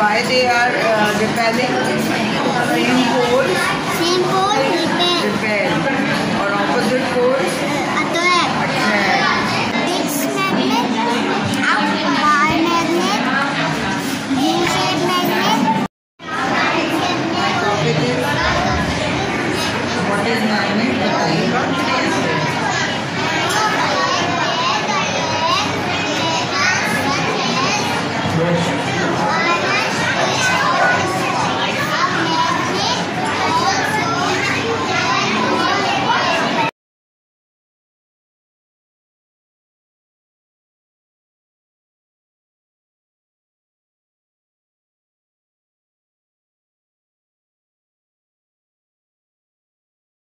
why they are uh, repelling? Same pole, Same pole, repel. repel. Or opposite pole, Attract. attract. This magnet, Out bar magnet, Green shade magnet. What is magnet? बताइएगा.